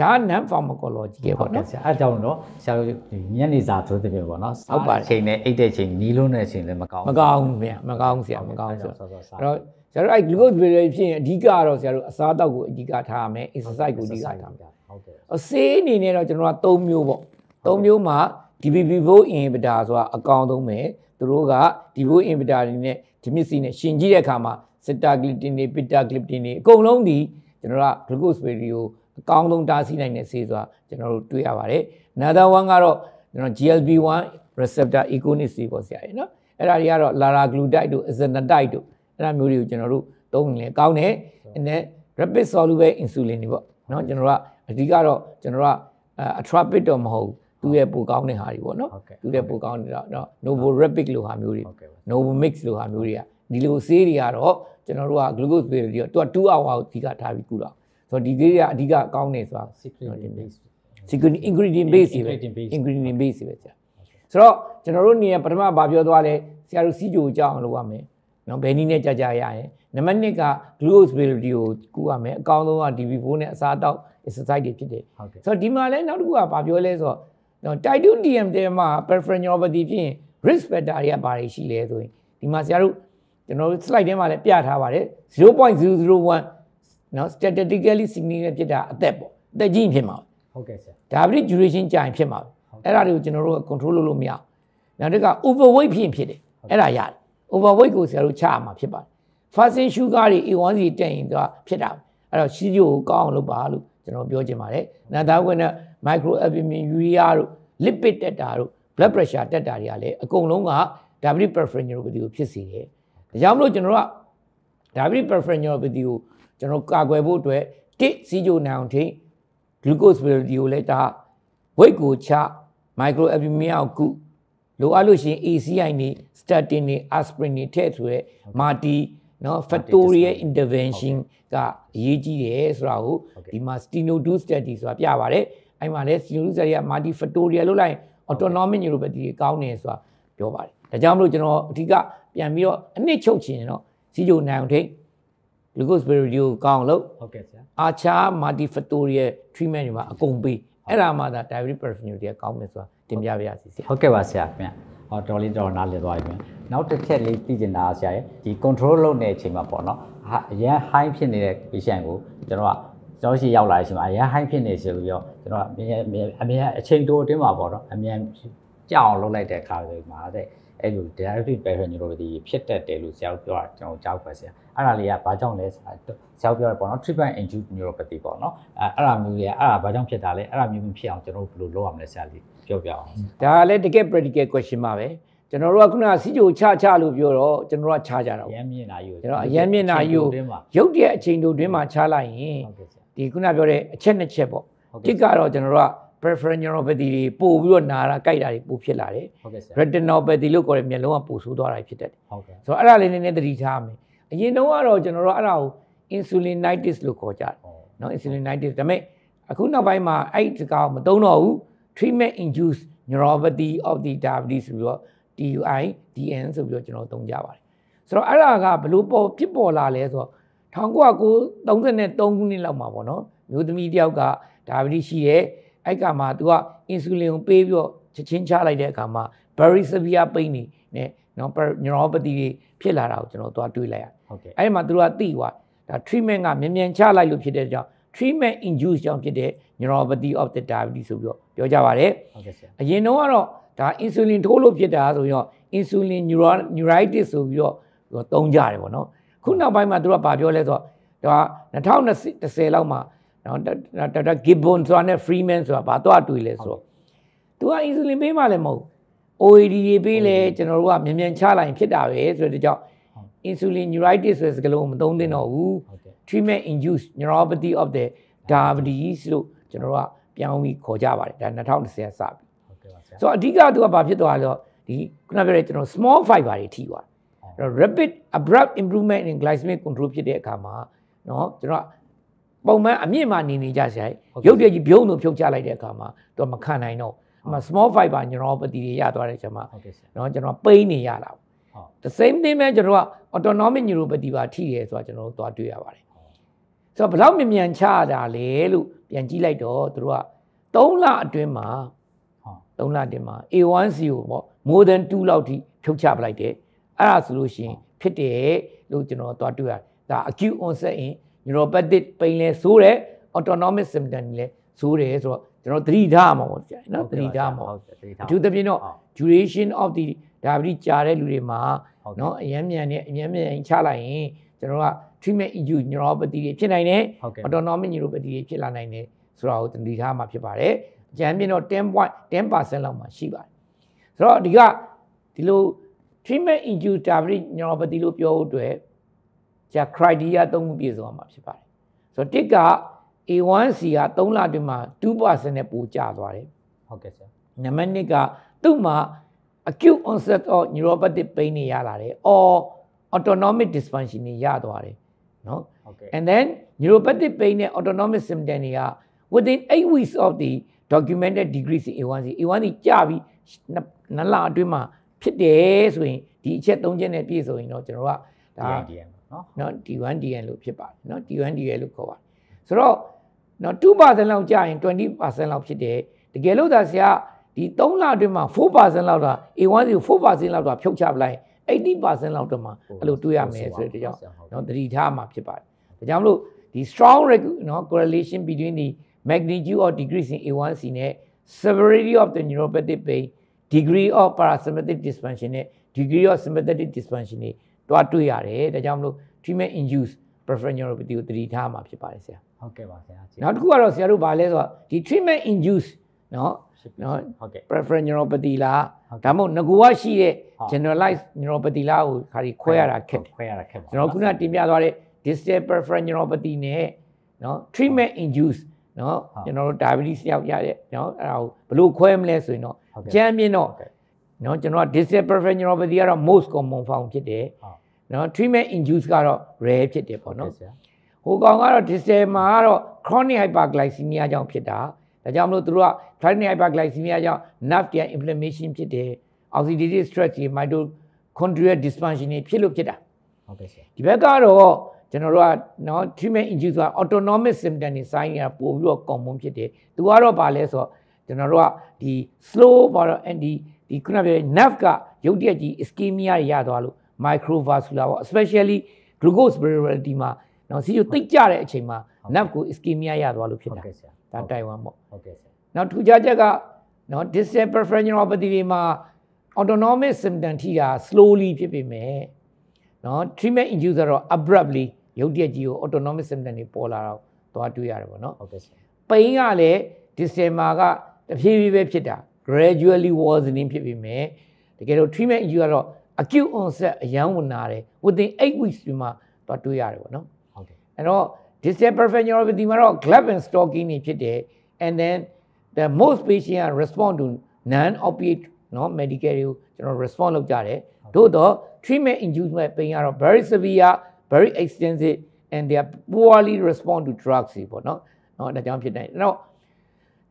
ဒါ non pharmacology ရဲ့ဟုပေါ့တ်ကဲ့နော်ဆရာအဲ့ကြောင့်တော့ဆရာတို့ဒီညနေစာဆိုတဲ့ပြင်ပေါ့နော်ဟုတ်ပါတယ်အချိန်နဲ့အိတ်တဲ့ချိန်နီးလုံးတဲ့အချိန်လည်းမကောင်းမကောင်းဘူးဗျာမကောင်းဘူးဆရာမကောင်းဘူးဆရာဆောဆောဆောအဲ့တော့ဆရာတို့အဲ့ glucose variability ဖြစ်ရင်အဓိကကတော့ဆရာတို့အစားအသောက်ကိုအဓိကထားရမယ် exercise ကိုအဓိကထားမယ်ဟုတ်ကဲ့အဆေးအနေနဲ့တော့ကျွန်တော်က3မျိုးပေါ့3မျိုးမှာ DPP4 inhibitor ဆိုတာအကောင်ဆုံးပဲသူတို့က DPP4 inhibitor တွေနဲ့ဒီမစ်စီနဲ့ရှင်ကြည့်တဲ့အခါမှာ sitagliptin တွေ beta-gliptin တွေအကုန်လုံးဒီကျွန်တော်က glucose variability ကို အကောင်းဆုံးတားဆီးနိုင်တဲ့ဆေးဆိုတာကျွန်တော်တို့တွေ့ရပါတယ် another one ကတော့ကျွန်တော် GLP-1 receptor agonist တွေပေါ့ဆရာကြီးနော်အဲ့ဒါတွေကတော့ laraglutide တို့ azanatide တို့အဲ့ဒါမျိုးတွေကိုကျွန်တော်တို့သုံးရင်လည်းကောင်းတယ် and then rapid soluble insulin တွေပေါ့နော်ကျွန်တော်ကအဓိကတော့ကျွန်တော်က atrapid တော့မဟုတ်ဘူးသူရဲ့ပိုကောင်းတဲ့ဟာတွေပေါ့နော်ဟုတ်ကဲ့သူရဲ့ပိုကောင်းတဲ့တော့နော် novorapid လို့ဟာမျိုးတွေဟုတ်ကဲ့ပါ novomix လို့ဟာမျိုးတွေကဒီလိုဆေးတွေကတော့ကျွန်တော်တို့က glucose variability တော့သူက2 hour ကိုအဓိကထားပြီးကုတော့ ဆိုတော့ဒီဆေးတွေကအဓိကကောင်းနေဆိုတာ secret base security ingredient base တွေပဲ ingredient base ingredient base တွေပဲကြာဆိုတော့ကျွန်တော်တို့နေရပထမဘာပြောသွားလဲဆရာတို့စီဂျိုကိုကြောက်အောင်လုပ်ရမယ်နော်ဘယ်နည်းနဲ့ကြာကြာရရင်နံပါတ်1က glucose ability ကိုကူရမယ်အကောင်းဆုံးက DB4 နဲ့အစားအသောက် exercise တွေဖြစ်တယ်ဟုတ်ကဲ့ဆိုတော့ဒီမှာလဲနောက်တစ်ခုကဘာပြောလဲဆိုတော့နော် type 2 DM တဲမှာ peripheral neuropathy ဖြစ်ရင် risk factor တွေကဘာတွေရှိလဲဆိုရင်ဒီမှာဆရာတို့ကျွန်တော်တို့ slide ထဲမှာလည်းပြထားပါတယ်0.001 နော် statistically significant ဖြစ်တာအသက်ပေါ့အသက်ကြီးရင်ဖြစ်မှာဟုတ်ကဲ့ဆရာဒါပတိ duration ကြာရင်ဖြစ်မှာအဲ့ဒါတွေကိုကျွန်တော်တို့က control လုပ်လို့မရဘူးနောက်တစ်ခါ overweight ဖြစ်ရင်ဖြစ်တယ်အဲ့ဒါရတယ် overweight ကိုဆရာတို့ချရမှာဖြစ်ပါတယ် fasting sugar တွေ A1C တက်ရင်သူကဖြစ်တာအဲ့တော့စီဂျိုကိုကောင်းအောင်လုပ်ပါလို့ကျွန်တော်ပြောချင်ပါတယ်နာသားဝင်တဲ့ microalbumin urea တို့ lipid တက်တာတို့ blood pressure တက်တာတွေကလည်းအကုန်လုံးက diabetic peripheral neuropathy ကိုဖြစ်စေတယ်ဒါကြောင့်မလို့ကျွန်တော်တို့က diabetic peripheral neuropathy ကို ကျွန်တော်ကာကွယ်ဖို့အတွက်တစ်စီဂျိုနိုင်အောင်ထိ glucose stability ကိုလည်းဒါ weight ကိုချ microalbumin ကိုကုလိုအပ်လို့ရှိရင် ACI နေ statin နေ aspirin နေထည့်ဆိုရဲ multi နော် factorial intervention ကအရေးကြီးတယ်ဆိုတာကိုဒီမှာ steno2 study ဆိုတာပြပါတယ်အဲ့မှာလည်း steno2 study က multi factorial လို့လိုက်ရင် autonomic neuropathy တွေကောင်းတယ်ဆိုတာပြောပါတယ်ဒါကြောင့်မလို့ကျွန်တော်အဓိကပြန်ပြီးတော့အနှစ်ချုပ်ချင်တော့စီဂျိုနိုင်အောင်ထိ glucose stability ကိုကောင်းအောင်လုပ်ဟုတ်ကဲ့ဆရာအာချာ multifactorial treatment တွေမှာအကုန်ပေးအဲ့ဒါမှသာ diabetic peripheral တွေကကောင်းမယ်ဆိုတာတင်ပြပါရစေဆရာဟုတ်ကဲ့ပါဆရာခင်ဗျဟောတော်လေးတော်နားလည်သွားပြီခင်ဗျနောက်တစ်ချက်လေးသိချင်တာဆရာရဲ့ဒီ control လုပ်နေတဲ့အချိန်မှာပေါ့နော်ဟာအရန် high ဖြစ်နေတဲ့ patient ကိုကျွန်တော်ကကျွန်တော်ရှိရောက်လာတဲ့အချိန်မှာအရန် high ဖြစ်နေဆိုပြီးတော့ကျွန်တော်ကအမြဲအမြဲအချိန်တိုအတွင်းမှာပေါ့နော်အမြဲကြောက်အောင်လုပ်လိုက်တဲ့အခါတွေမှာတဲ့ အဲ့လို diabetic peripheral neuropathy ဖြစ်တတ်တယ်လို့ဆရာတို့ပြောတာကျွန်တော်ကြောက်ပါဆရာအဲ့ဒါလေးကဘာကြောင့်လဲဆရာဆရာပြောရပေါ့နော် treatment induced neuropathy ပေါ့နော်အဲ့အဲ့ဒါမျိုးလေးအဲ့ဒါဘာကြောင့်ဖြစ်တာလဲအဲ့ဒါမျိုးမဖြစ်အောင်ကျွန်တော်တို့ဘယ်လိုလုပ်ရမလဲဆရာလေးပြောပြအောင်ဒါကလည်းတကယ် practical question ပါပဲကျွန်တော်တို့ကခုနကစီဂျိုချချလို့ပြောတော့ကျွန်တော်တို့ကချကြတာအပေါ့ရမ်းမြင်တာယူကျွန်တော်အရန်မျက်နှာယူတွင်းမှာရုပ်တရက်အချိန်တို့တွင်းမှာချလိုက်ရင်ဟုတ်ကဲ့ဆရာဒီခုနပြောတဲ့အချက်နှစ်ချက်ပေါ့ဟုတ်တစ်ကဲ့ကတော့ကျွန်တော်တို့က preferential neuropathy တွေပို့ပြီးတော့နာတာကြိုက်တာတွေပို့ဖြစ်လာတယ်ဟုတ်ကဲ့ဆရာ retinopathy လို့ခေါ်တဲ့မျက်လုံးကပို့ဆိုးသွားတာဖြစ်တတ်တယ်ဟုတ်ကဲ့ဆိုတော့အဲ့ဒါလေးနည်းနည်းသတိထားမယ်အရင်တုန်းကတော့ကျွန်တော်တို့အဲ့ဒါကို insulinitis လို့ခေါ်ကြတယ်ဟောနော် insulinitis ဒါပေမဲ့အခုနောက်ပိုင်းမှာအဲ့ဒီစကားကိုမသုံးတော့ဘူး treatment induced neuropathy of the diabetes ဆိုပြီးတော့ TUI DN ဆိုပြီးတော့ကျွန်တော်သုံးကြပါတယ်ဆိုတော့အဲ့ဒါကဘလို့ပေါ်ဖြစ်ပေါ်လာလဲဆိုတော့1933ခုနှစ်လောက်မှာပေါ့နော်မျိုးသမီးတယောက်က diabetes ရှိတယ် အဲ့ကမှာ तू က insulin ကိုပေးပြီးတော့ချက်ချင်းချလိုက်တဲ့အခါမှာ very severe pain နေနဲ့နော် neuropathy တွေဖြစ်လာတာကိုကျွန်တော်သွားတွေးလိုက်ရတယ်ဟုတ်ကဲ့အဲ့ဒီမှာသူတို့ကသိသွားဒါ treatment ကမြန်မြန်ချလိုက်လို့ဖြစ်တဲ့ကြောင့် treatment induced ကြောင့်ဖြစ်တဲ့ neuropathy of the diabetes ဆိုပြီးတော့ပြောကြပါတယ်ဟုတ်ကဲ့ဆရာအရင်တော့ကတော့ဒါ insulin ထိုးလို့ဖြစ်တာဆိုရင်တော့ insulin neuro- neuritis ဆိုပြီးတော့သူကသုံးကြတယ်ပေါ့နော်ခုနောက်ပိုင်းမှာသူတို့ကဘာပြောလဲဆိုတော့ဒါ2010လောက်မှာ နော်ဒေါက်တာ Gibbon ဆိုတာနဲ့ Freeman ဆိုတာဘာတော့တွေ့လဲဆိုတော့သူက insulin ပေးမှလည်းမဟုတ်ဘူး OAD တွေပေးလဲကျွန်တော်တို့ကမြန်မြန်ချလိုက်ရင်ဖြစ်တာပဲဆိုတဲ့ကြောင့် insulin neuritis ဆိုတဲ့စကားလုံးကိုမသုံးသင့်တော့ဘူး ဟုတ်ကဲ့ treatment induced neuropathy of the diabetes လို့ကျွန်တော်တို့ကပြောင်းပြီးခေါ်ကြပါတယ်ဒါ2010စပြီ ဟုတ်ကဲ့ပါဆရာ ဆိုတော့အဓိကသူကဘာဖြစ်သွားလဲဆိုတော့ဒီခုနပြောတဲ့ကျွန်တော် small fiber တွေထိသွားတယ်အဲ့တော့ rapid abrupt improvement in glycemic control ဖြစ်တဲ့အခါမှာเนาะကျွန်တော်က ပုံမှန်အမြင့်မှနေနေကြဆိုင်ရုပ်တရက်ကြီးပြုံးလို့ဖြုတ်ချလိုက်တဲ့အခါမှာသူကမခံနိုင်တော့အမ small fiber neuropathy တွေရသွားတဲ့ချိန်မှာနော်ကျွန်တော်ပိန်းနေရတာပေါ့ the same thing ပဲကျွန်တော်က autonomic neuropathy ပါထိရဲဆိုတာကျွန်တော်တို့သွားတွေ့ရပါတယ်ဆိုတော့ဘလောက်မြန်မြန်ချရတာလဲလို့ပြန်ကြည့်လိုက်တော့သူတို့က3လအတွင်းမှာဟုတ်3လအတွင်းမှာ A1C ကိုပေါ့ more than 2လောက်ထိဖြုတ်ချပလိုက်တယ်အဲ့ဒါဆိုလို့ရှိရင်ဖြစ်တယ်လို့ကျွန်တော်သွားတွေ့ရတယ်ဒါ acute onset in neuropathic pain လဲဆိုးတယ် autonomic symptom လဲဆိုးတယ်ဆိုတော့ကျွန်တော်သတိထားမှာပေါ့ကြာနော်သတိထားမှာဟုတ်သတိထားအထူးသဖြင့်တော့ duration of the ဒါပြီးကြာတဲ့လူတွေမှာနော်အယမ်းမြန်နဲ့အယမ်းမြန်ချလိုက်ရင်ကျွန်တော်က treatment issue neuropathy တွေဖြစ်နိုင်တယ် autonomic neuropathy တွေဖြစ်လာနိုင်တယ်ဆိုတာကိုသတိထားမှာဖြစ်ပါတယ်အကြမ်းပြင်းတော့10.10%လောက်မှာရှိပါတယ်ဆိုတော့ဒီကဒီလို treatment induced diabetic neuropathy လို့ပြောဖို့အတွက် ဆရာ criteria သုံးခုပြည့်စုံအောင်မှာဖြစ်ပါတယ်ဆိုတော့တစ်က A1C က3လတွင်မှာ2%နဲ့ပိုကျသွားတယ်ဟုတ်ကဲ့ဆရာနံပါတ်2ကသူ့မှာ acute onset of neuropathic pain တွေရလာတယ် or autonomic dysfunction တွေရသွားတယ်နော် okay and then neuropathic pain နဲ့ autonomic symptom တွေက within 8 weeks of the documented decrease in A1C A1C ကျပြီးနလအတွင်းမှာဖြစ်တယ်ဆိုရင်ဒီအချက်၃ချက်နဲ့ပြည့်စုံရင်တော့ကျွန်တော်ကဒါ DIDM နော်နော် D1DN လို့ဖြစ်ပါတယ်နော် D1DN လို့ခေါ်ပါတယ်ဆိုတော့နော်2%လောက်ကြာရင်20%လောက်ဖြစ်တယ်တကယ်လို့ဒါဆရာဒီ3လအတွင်းမှာ4%လောက်တာ A1 ကို4%လောက်တာဖြုတ်ချပလိုက်80%လောက်တော့မှအဲ့လိုတွေ့ရမယ်ဆိုတဲ့ကြောင့်နော်သတိထားမှာဖြစ်ပါတယ်ဒါကြောင့်မလို့ဒီ strong နော် correlation between the magnitude of decrease in A1C နဲ့ severity of the neuropathic pain degree of parasympathetic dysfunction နဲ့ degree of sympathetic dysfunction တွေ တွားတွေ့ရတယ်ဒါကြောင့်မလို့ treatment induced peripheral neuropathy ကိုသတိထားမှာဖြစ်ပါတယ်ဆရာဟုတ်ကဲ့ပါဆရာနောက်တစ်ခုကတော့ဆရာတို့ဗာလဲဆိုတော့ဒီ treatment induced နော်နော်ဟုတ်ကဲ့ peripheral neuropathy လားဟုတ်ကဲ့ဒါမှမဟုတ်ငကူကရှိတဲ့ဟုတ် generalized neuropathy လားကိုခါဒီခွဲရတာခက်တယ်ခွဲရတာခက်ပါကျွန်တော်ခုနတင်ပြသွားတဲ့ distal peripheral neuropathy နဲ့နော် treatment induced နော်ဟုတ်ကျွန်တော်တို့ diabetes ရောက်ရတဲ့နော်အဲ့ဒါကိုဘယ်လိုခွဲမလဲဆိုရင်တော့ဟုတ်ကဲ့ကျမ်းမြင့်တော့ဟုတ်ကဲ့ နော်ကျွန်တော်က distal peripheral neuropathy ကတော့ most common form ဖြစ်တယ်ဟုတ်နော် treatment induced ကတော့ rare ဖြစ်တယ်ပေါ့နော်ဟုတ်ကဲ့ဆရာဟိုကောင်ကတော့ distal မှာကတော့ chronic hyperglycemia ကြောင့်ဖြစ်တာဒါကြောင့်မလို့သူတို့က chronic hyperglycemia ကြောင့် nerve တွေ inflammation ဖြစ်တယ် oxidative stress တွေ mitochondrial dysfunction တွေဖြစ်လို့ဖြစ်တာဟုတ်ကဲ့ဆရာဒီဘက်ကတော့ကျွန်တော်တို့ကနော် treatment induced ဆိုတာ autonomic symptom တွေ sign တွေကပို့ပြီးတော့ common ဖြစ်တယ်သူကတော့ဗာလဲဆိုတော့ကျွန်တော်တို့ကဒီ slow ဘာတော့ anti ဒီခုနပြောတဲ့ nerve ကရုပ်တရက်ကြီး ischemia တွေရသွားလို့ microvascular ပေါ့ especially glucose variability မှာနော်စီကိုတိတ်ကြတဲ့အချိန်မှာ nerve ကို ischemia ရသွားလို့ဖြစ်ဟုတ်တာကဲ့ဆရာဒါတိုင်ဝမ်ပေါ့ဟုတ်ကဲ့ဆရာနောက်ထူးခြားချက်ကနော် distal peripheral neuropathy တွေမှာ autonomic symptom ထိတာ slowly ဖြစ်ပေမဲ့နော် treatment induced ကတော့ abruptly ရုပ်တရက်ကြီးကို autonomic symptom တွေပေါ်လာတော့သွားတွေ့ရတယ်ပေါ့နော်ဟုတ်ကဲ့ဆရာပိန်ကလည်း distal မှာကတဖြည်းဖြည်းပဲဖြစ်တာ gradually worsening ဖြစ်ပေမဲ့တကယ်လို့ treatment issue ကတော့ acute onset အရန်ဝင်လာတယ် within 8 weeks ဒီမှာတော့တွေ့ရတယ်ပေါ့နော်ဟုတ်ကဲ့အဲ့တော့ distal peripheral neuropathy မှာတော့ glove and stocking နေဖြစ်တယ် and then the most patient are respond to non opiate နော် medical ကိုကျွန်တော် respond လုပ်ကြတယ်သို့တော့ treatment inducement pain ကတော့ very severe very extensive and they are poorly respond to drugs ပေါ့နော်နော်ဒါကြောင့်ဖြစ်နိုင်အဲ့တော့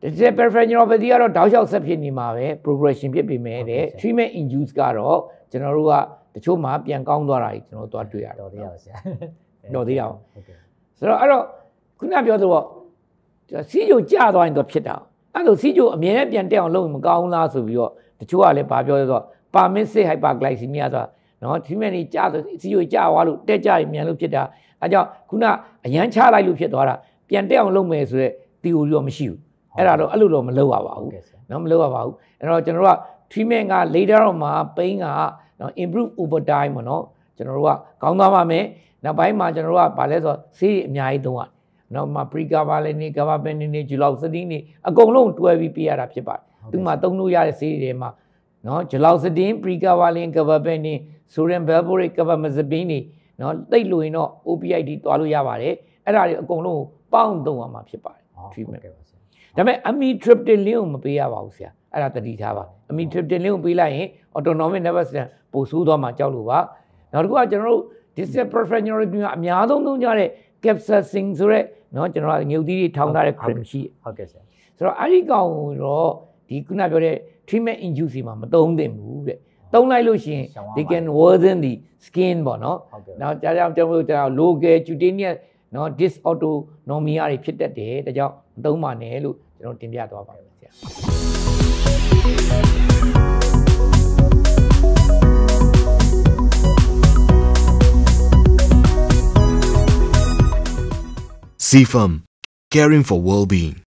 distal peripheral neuropathy ကတော့တောက်လျှောက်ဆက်ဖြစ်နေမှာပဲ progression ဖြစ်ပေမဲ့တဲ့ treatment induced ကတော့ကျွန်တော်တို့ကတချို့မှာပြန်ကောင်းသွားတာကြီးကျွန်တော်တို့သွားတွေ့ရတယ်တော်သေးရပါဆရာတော်သေးရအောင်ဟုတ်ကဲ့ဆိုတော့အဲ့တော့ခုနပြောသလိုစီးကြိုကြသွားရင်တော့ဖြစ်တာအဲ့လိုစီးကြိုအမြဲတမ်းပြန်တက်အောင်လုပ်ရင်မကောင်းလားဆိုပြီးတော့တချို့ကလည်းဗာပြောလဲဆိုတော့ permissive hyperglycemia ဆိုတာနော်ဒီမဲ့နေကြာစီးကြိုကြသွားလို့တက်ကြရင်မြန်လို့ဖြစ်တာအဲကြောင့်ခုနအရန်ချလိုက်လို့ဖြစ်သွားတာပြန်တက်အောင်လုပ်မယ်ဆိုတော့ theory တော့မရှိဘူး အဲ့ဒါတော့အဲ့လိုတော့မလုပ်ရပါဟုတ်ဘူးကဲ့ဆရာနော်မလုပ်ရပါဘူးအဲ့တော့ကျွန်တော်တို့က treatment က later on မှာ pain ကနော် improve over time ပေါ့နော်ကျွန်တော်တို့ကကောင်းသွားပါမယ်နောက်ပိုင်းမှာကျွန်တော်တို့ကဗာလဲဆိုတော့ဆေးတွေအများကြီးသုံးရတယ်နော်မှာ pregabalin နေ gabapentin နေ duloxetine နေအကုန်လုံးတွဲပြီးပေးရတာဖြစ်ပါတယ်သူမှသုံးလို့ရတဲ့ဆေးတွေမှာနော် duloxetine pregabalin gabapentin sodium valproate carbamazepine နေနော်တိတ်လို့ရင်တော့ opioid တွေတွားလို့ရပါတယ်အဲ့ဒါတွေအကုန်လုံးကိုပေါင်းသုံးရမှာဖြစ်ပါတယ် treatment ကဲ့ပါဆရာ ဒါပေမဲ့ amitriptyline ကိုမပေးရပါဘူးဆရာအဲ့ဒါတတိထားပါ amitriptyline ကိုပေးလိုက်ရင် autonomic nervous system ပိုဆိုးသွားမှာကြောက်လို့ပါနောက်တစ်ခုကကျွန်တော်တို့ distal peripheral neuropathy ကအများဆုံးသုံးကြတဲ့ capsaicin ဆိုတဲ့เนาะကျွန်တော်ကငြုပ်သီးတွေထောင်ထားတဲ့ cream ရှိတယ် ဟုတ်ကဲ့ဆရာ ဆိုတော့အဲ့ဒီကောင်ကိုတော့ဒီခုနပြောတဲ့ treatment induce မှာမသုံးသင့်ဘူးတဲ့သုံးလိုက်လို့ရှိရင် ရှောင်ရပါ they can worsen the skin ပေါ့နော် ဟုတ်ကဲ့ နောက်ဒါကြောင့်ကျွန်တော်တို့ကျွန်တော် local cutaneous နော် dysautonomia တွေဖြစ်တတ်တယ်ဒါကြောင့်မသုံးပါနဲ့လို့ကျွန်တော်တင်ပြသွားပါမယ်ဆရာ CFAM, caring for well-being.